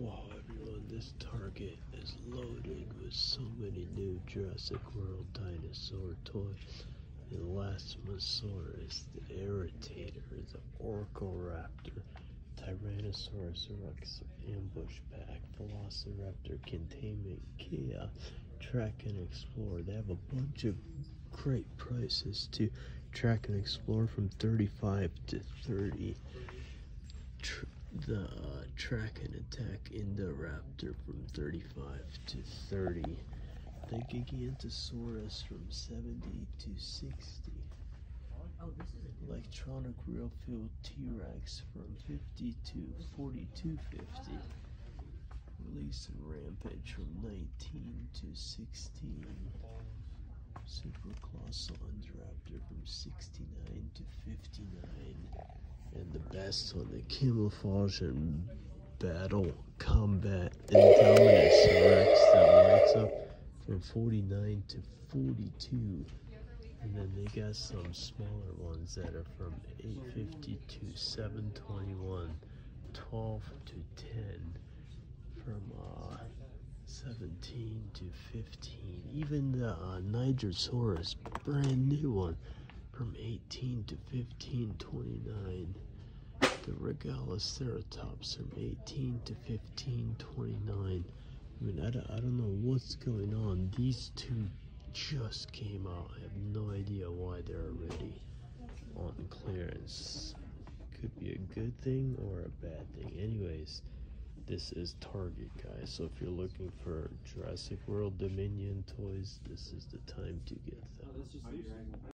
Wow, everyone, this Target is loaded with so many new Jurassic World dinosaur toys. The Elasmosaurus, the Irritator, the Orkoraptor, Tyrannosaurus Rex Ambush Pack, Velociraptor Containment Kia, Track and Explore. They have a bunch of great prices to Track and Explore from 35 to 30 the uh, track and attack Indoraptor from 35 to 30. The Giganotosaurus from 70 to 60. Electronic Real Feel T-Rex from 50 to 4250. Release and Rampage from 19 to 16. Super Colossal Raptor from 69 to 59 and the best on the camouflage and battle combat Indominus Rex that lights up from 49 to 42 and then they got some smaller ones that are from 850 to 721 12 to 10 from uh, 17 to 15 even the uh, Nigersaurus brand new one from 18 to 15 29 the Regaliceratops from 18 to 15 29 I mean I don't, I don't know what's going on. These two just came out. I have no idea why they're already on clearance. Could be a good thing or a bad thing. Anyways this is Target guys. So if you're looking for Jurassic World Dominion toys this is the time to get them